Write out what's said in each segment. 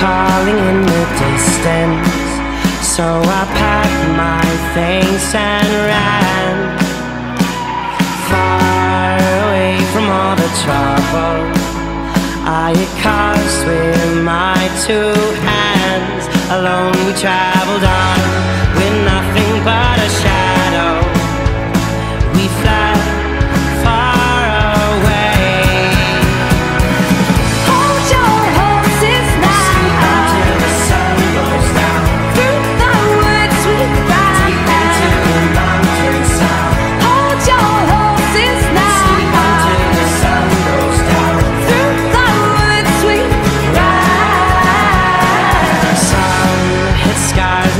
calling in the distance. So I packed my things and ran far away from all the trouble I had caused with my two hands. Alone we traveled.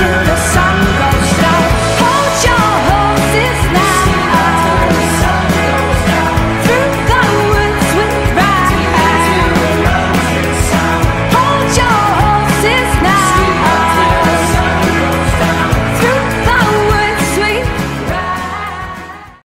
turn